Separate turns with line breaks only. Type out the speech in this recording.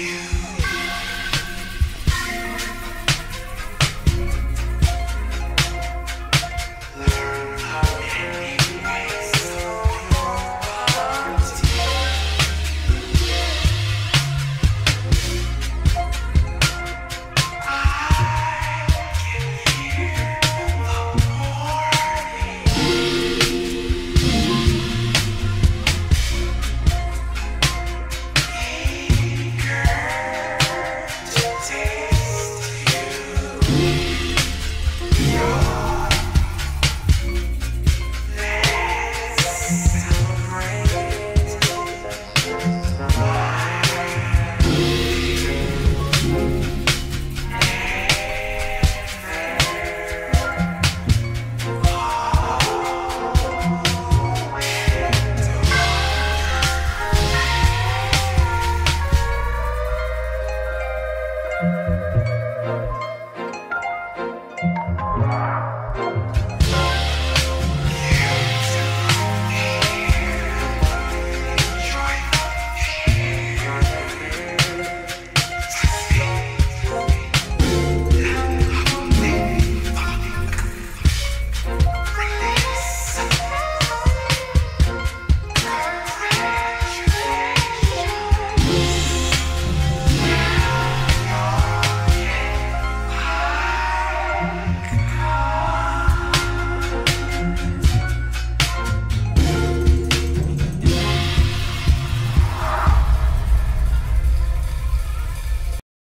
you.